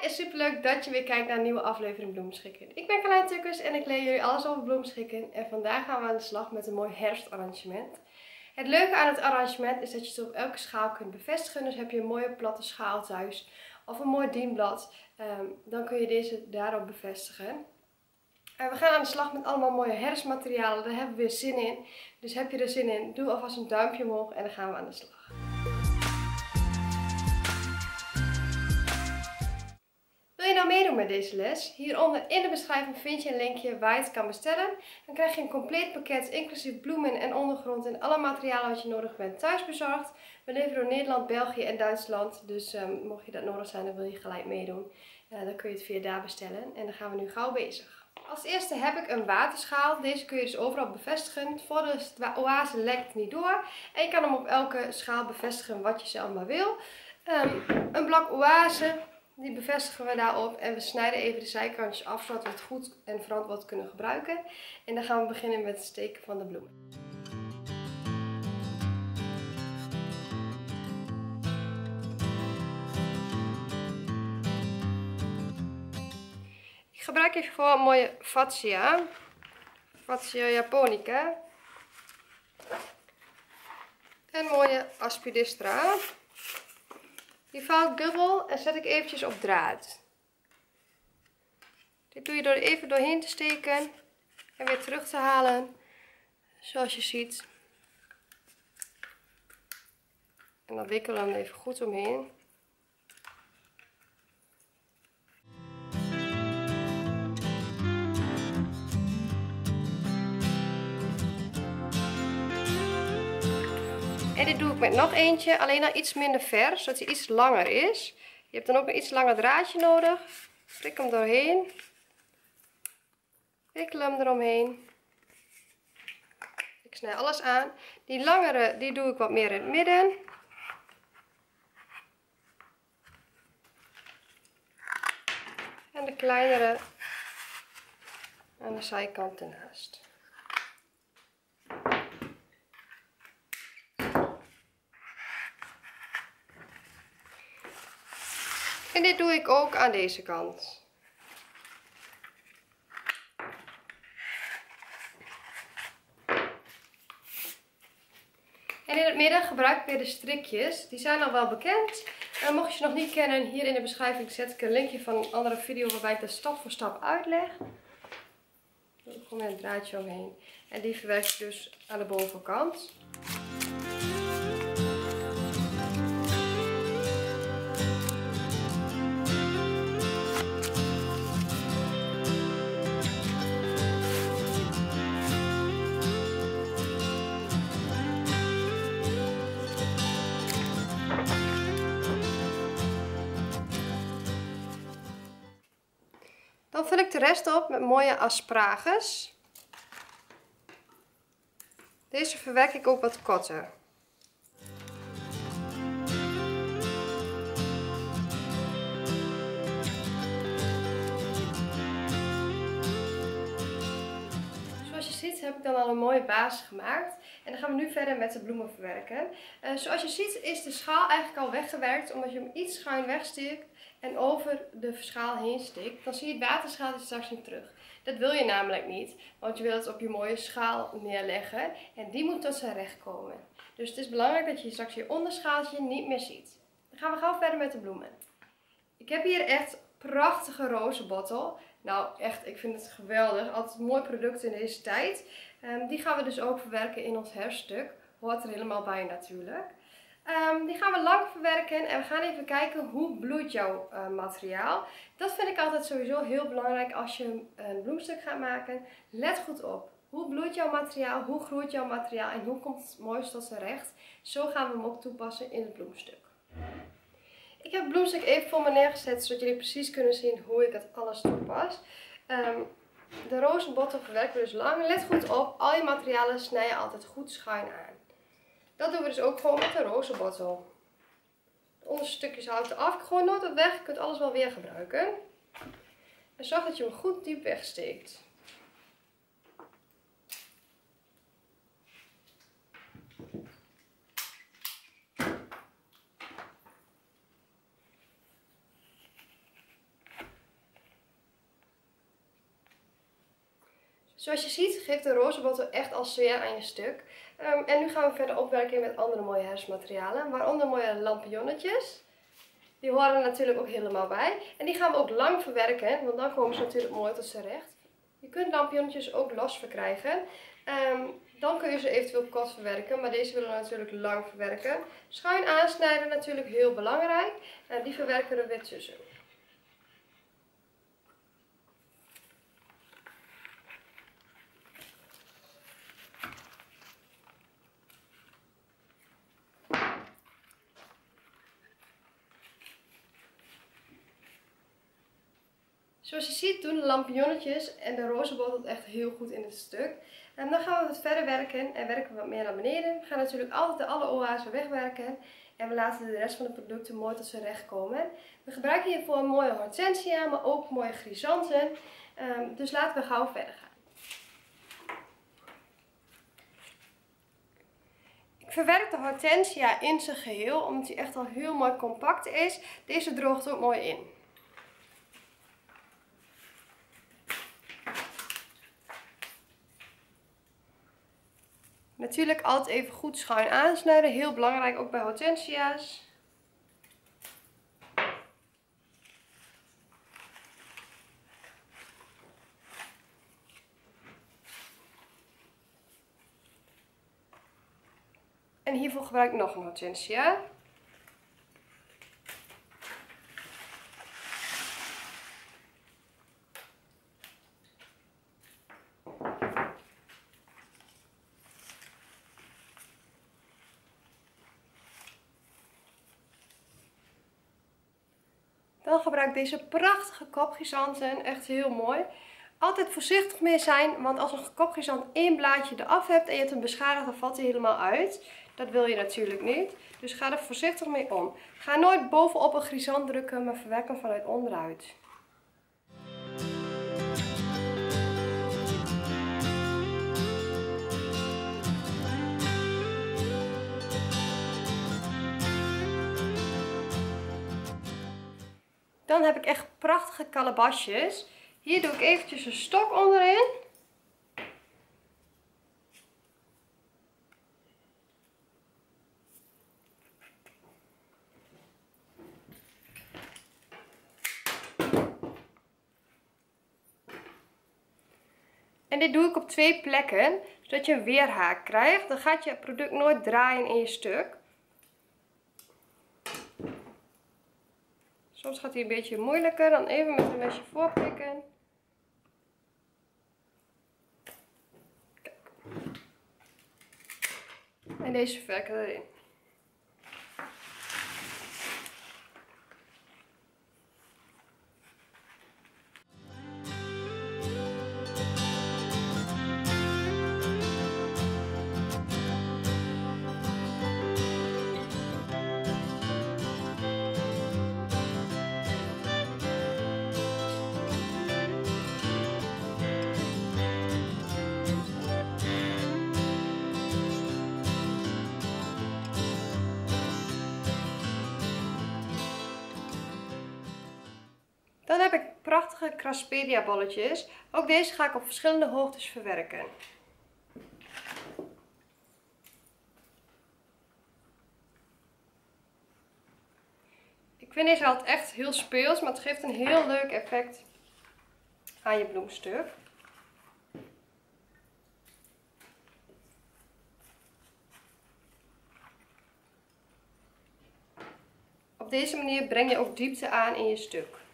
Hi, superleuk dat je weer kijkt naar een nieuwe aflevering Bloemschikken. Ik ben Carlijn Tukkers en ik leer jullie alles over bloemschikken. En vandaag gaan we aan de slag met een mooi herfstarrangement. Het leuke aan het arrangement is dat je het op elke schaal kunt bevestigen. Dus heb je een mooie platte schaal thuis of een mooi dienblad, ehm, dan kun je deze daarop bevestigen. En we gaan aan de slag met allemaal mooie herfstmaterialen. Daar hebben we weer zin in. Dus heb je er zin in, doe alvast een duimpje omhoog en dan gaan we aan de slag. Nou meedoen met deze les? Hieronder in de beschrijving vind je een linkje waar je het kan bestellen. Dan krijg je een compleet pakket inclusief bloemen en ondergrond en alle materialen wat je nodig bent thuis bezorgd. We leveren door Nederland, België en Duitsland. Dus um, mocht je dat nodig zijn, dan wil je gelijk meedoen. Uh, dan kun je het via daar bestellen. En dan gaan we nu gauw bezig. Als eerste heb ik een waterschaal. Deze kun je dus overal bevestigen. Voor de oase lekt niet door. En je kan hem op elke schaal bevestigen wat je zelf maar wil. Um, een blok oase die bevestigen we daarop en we snijden even de zijkantjes af zodat we het goed en verantwoord kunnen gebruiken. En dan gaan we beginnen met het steken van de bloemen. Ik gebruik even een mooie Fatsia. Fatsia japonica. En mooie Aspidistra. Die vouw ik dubbel en zet ik eventjes op draad. Dit doe je door even doorheen te steken en weer terug te halen. Zoals je ziet. En dan wikkelen we hem even goed omheen. En dit doe ik met nog eentje, alleen al iets minder ver, zodat hij iets langer is. Je hebt dan ook een iets langer draadje nodig. Prik hem doorheen. Wikkel hem eromheen. Ik snij alles aan. Die langere, die doe ik wat meer in het midden. En de kleinere aan de zijkant ernaast. En dit doe ik ook aan deze kant. En in het midden gebruik ik weer de strikjes. Die zijn al wel bekend. En mocht je ze nog niet kennen, hier in de beschrijving zet ik een linkje van een andere video waarbij ik dat stap voor stap uitleg. Doe gewoon een draadje omheen. En die verwerk ik dus aan de bovenkant. Vul ik de rest op met mooie asprages. Deze verwerk ik ook wat korter. Ziet heb ik dan al een mooie basis gemaakt. En dan gaan we nu verder met de bloemen verwerken. Uh, zoals je ziet is de schaal eigenlijk al weggewerkt omdat je hem iets schuin wegsteekt en over de schaal heen stikt, dan zie je het waterschaaltje straks niet terug. Dat wil je namelijk niet, want je wilt het op je mooie schaal neerleggen en die moet tot zijn recht komen. Dus het is belangrijk dat je straks je onderschaaltje niet meer ziet. Dan gaan we gauw verder met de bloemen. Ik heb hier echt prachtige rozenbottel. Nou echt, ik vind het geweldig. Altijd mooi product in deze tijd. Um, die gaan we dus ook verwerken in ons herststuk. Hoort er helemaal bij natuurlijk. Um, die gaan we lang verwerken en we gaan even kijken hoe bloeit jouw uh, materiaal. Dat vind ik altijd sowieso heel belangrijk als je een bloemstuk gaat maken. Let goed op. Hoe bloeit jouw materiaal, hoe groeit jouw materiaal en hoe komt het mooist tot zijn recht. Zo gaan we hem ook toepassen in het bloemstuk. Ik heb het bloemstuk even voor me neergezet zodat jullie precies kunnen zien hoe ik het alles toepas. Um, de rozenbotten verwerken we dus lang. Let goed op, al je materialen snij je altijd goed schuin aan. Dat doen we dus ook gewoon met de rozenbottel. De onderste stukjes houden af. Gewoon nooit op weg. Je kunt alles wel weer gebruiken. En zorg dat je hem goed diep wegsteekt. Zoals je ziet geeft de roze boter echt al sfeer aan je stuk. Ehm, en nu gaan we verder opwerken met andere mooie herfstmaterialen, waaronder mooie lampionnetjes. Die horen natuurlijk ook helemaal bij. En die gaan we ook lang verwerken, want dan komen ze natuurlijk mooi tot z'n recht. Je kunt lampionnetjes ook los verkrijgen. Ehm, dan kun je ze eventueel kort verwerken, maar deze willen we natuurlijk lang verwerken. Schuin aansnijden natuurlijk heel belangrijk. En die verwerken we weer tussen. Zoals je ziet doen de lampionnetjes en de rozenbot het echt heel goed in het stuk. En dan gaan we wat verder werken en werken we wat meer naar beneden. We gaan natuurlijk altijd de alle oasen wegwerken. En we laten de rest van de producten mooi tot zijn recht komen. We gebruiken hiervoor een mooie hortensia, maar ook mooie grisanten. Um, dus laten we gauw verder gaan. Ik verwerk de hortensia in zijn geheel, omdat hij echt al heel mooi compact is. Deze droogt ook mooi in. Natuurlijk altijd even goed schuin aansnijden. Heel belangrijk ook bij hortensia's. En hiervoor gebruik ik nog een hortensia. Dan gebruik ik deze prachtige kopgrisanten. Echt heel mooi. Altijd voorzichtig mee zijn, want als een kopgrisant één blaadje eraf hebt en je hebt hem beschadigd, dan valt hij helemaal uit. Dat wil je natuurlijk niet. Dus ga er voorzichtig mee om. Ga nooit bovenop een grisant drukken, maar verwerk hem vanuit onderuit. Dan heb ik echt prachtige kalabasjes. Hier doe ik eventjes een stok onderin. En dit doe ik op twee plekken, zodat je een weerhaak krijgt. Dan gaat je product nooit draaien in je stuk. Soms gaat hij een beetje moeilijker. Dan even met een mesje voorprikken. Kijk. En deze verwerken erin. Dan heb ik prachtige Craspedia bolletjes. Ook deze ga ik op verschillende hoogtes verwerken. Ik vind deze altijd echt heel speels, maar het geeft een heel leuk effect aan je bloemstuk. Op deze manier breng je ook diepte aan in je stuk.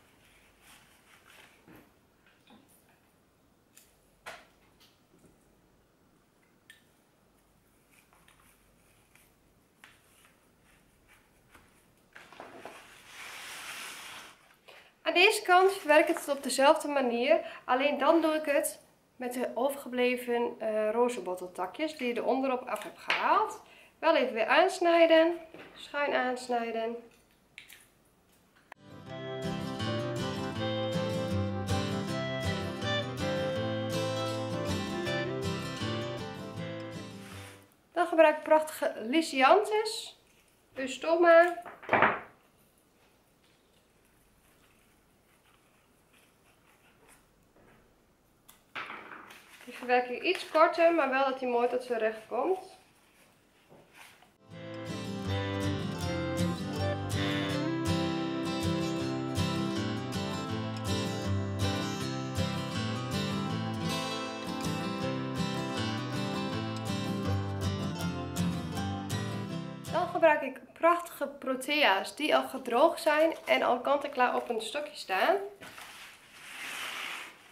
Aan deze kant verwerk ik het op dezelfde manier. Alleen dan doe ik het met de overgebleven uh, rozenbotteltakjes die je er onderop af hebt gehaald. Wel even weer aansnijden. Schuin aansnijden. Dan gebruik ik prachtige Lysianthus, Eustoma verwerk ik iets korter, maar wel dat hij mooi tot zijn recht komt. Dan gebruik ik prachtige protea's die al gedroogd zijn en al kant-en-klaar op een stokje staan.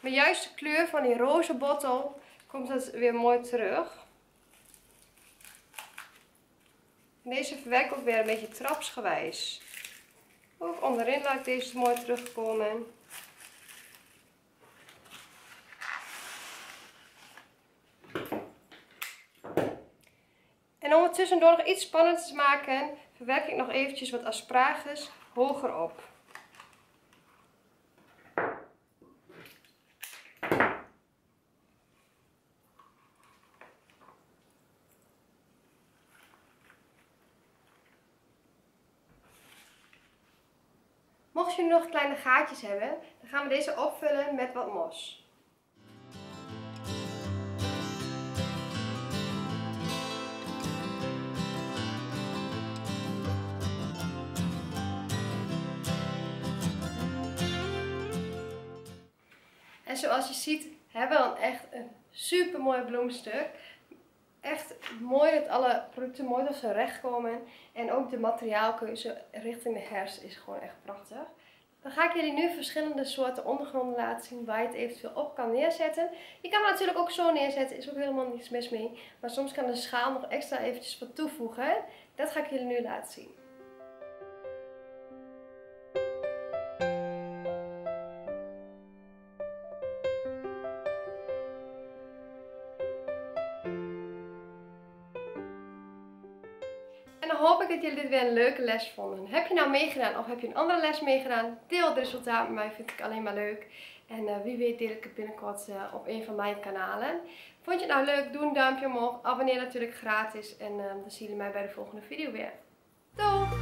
Met juist de kleur van die roze bottel komt het weer mooi terug. Deze verwerk ik ook weer een beetje trapsgewijs. Ook onderin laat ik deze mooi terugkomen. En om het tussendoor nog iets spannender te maken, verwerk ik nog eventjes wat asparagus hoger op. Mocht je nog kleine gaatjes hebben, dan gaan we deze opvullen met wat mos. En zoals je ziet hebben we dan echt een super mooi bloemstuk. Echt mooi dat alle producten mooi tot zijn recht komen. En ook de materiaalkeuze richting de herfst is gewoon echt prachtig. Dan ga ik jullie nu verschillende soorten ondergronden laten zien waar je het eventueel op kan neerzetten. Je kan het natuurlijk ook zo neerzetten, is ook helemaal niets mis mee. Maar soms kan de schaal nog extra eventjes wat toevoegen. Dat ga ik jullie nu laten zien. Dan hoop ik dat jullie dit weer een leuke les vonden. Heb je nou meegedaan of heb je een andere les meegedaan? Deel het resultaat met mij, vind ik alleen maar leuk. En uh, wie weet deel ik het binnenkort uh, op een van mijn kanalen. Vond je het nou leuk? Doe een duimpje omhoog. Abonneer natuurlijk gratis. En uh, dan zien jullie mij bij de volgende video weer. Doei!